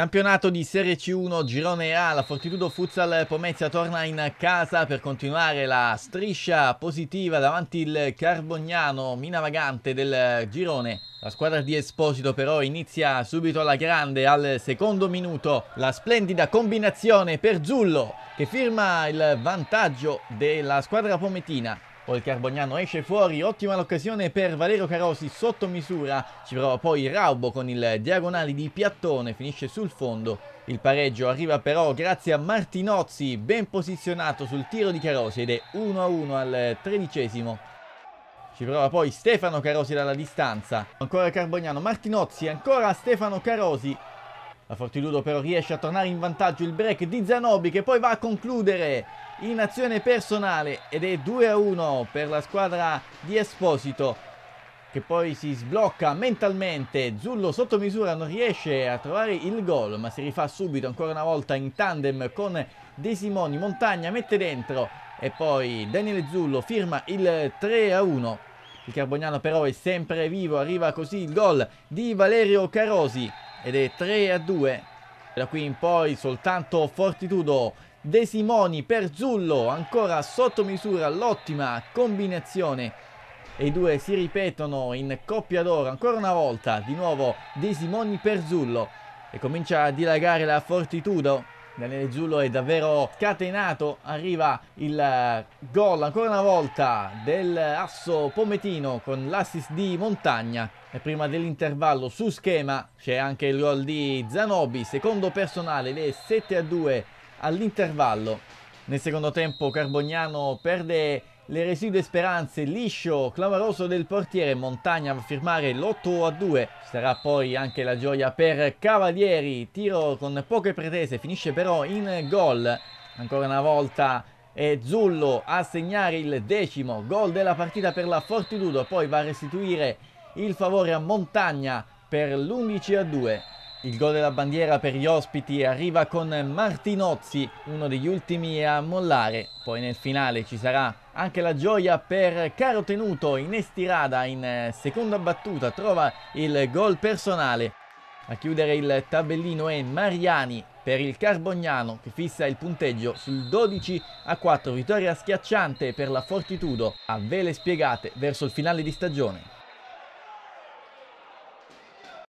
Campionato di Serie C1 Girone A, la Fortitudo Futsal Pomezia torna in casa per continuare la striscia positiva davanti il Carbognano minavagante del Girone. La squadra di Esposito però inizia subito alla grande al secondo minuto. La splendida combinazione per Zullo che firma il vantaggio della squadra pometina. Poi Carbognano esce fuori, ottima l'occasione per Valerio Carosi sotto misura, ci prova poi Raubo con il diagonale di Piattone, finisce sul fondo. Il pareggio arriva però grazie a Martinozzi, ben posizionato sul tiro di Carosi ed è 1-1 al tredicesimo. Ci prova poi Stefano Carosi dalla distanza, ancora Carbognano, Martinozzi, ancora Stefano Carosi, la Fortiludo però riesce a tornare in vantaggio il break di Zanobi che poi va a concludere in azione personale ed è 2 a 1 per la squadra di Esposito che poi si sblocca mentalmente. Zullo sotto misura non riesce a trovare il gol ma si rifà subito ancora una volta in tandem con De Simoni. Montagna mette dentro e poi Daniele Zullo firma il 3 a 1. Il Carbognano però è sempre vivo, arriva così il gol di Valerio Carosi ed è 3 a 2. Da qui in poi soltanto Fortitudo De Simoni per Zullo, ancora sotto misura l'ottima combinazione. E i due si ripetono in coppia d'oro ancora una volta, di nuovo De Simoni per Zullo. E comincia a dilagare la Fortitudo Daniele Zullo è davvero scatenato, arriva il eh, gol ancora una volta del Asso Pometino con l'assist di Montagna e prima dell'intervallo su schema c'è anche il gol di Zanobi, secondo personale, è 7 a 2 all'intervallo. Nel secondo tempo Carbognano perde le residue speranze, liscio, clamoroso del portiere, Montagna va a firmare l'8 a 2, ci sarà poi anche la gioia per Cavalieri, tiro con poche pretese, finisce però in gol, ancora una volta è Zullo a segnare il decimo gol della partita per la Fortitudo, poi va a restituire il favore a Montagna per l'11 a 2. Il gol della bandiera per gli ospiti arriva con Martinozzi, uno degli ultimi a mollare. Poi nel finale ci sarà anche la gioia per Caro Tenuto in estirada in eh, seconda battuta, trova il gol personale. A chiudere il tabellino è Mariani per il Carbognano che fissa il punteggio sul 12 a 4, vittoria schiacciante per la Fortitudo a vele spiegate verso il finale di stagione.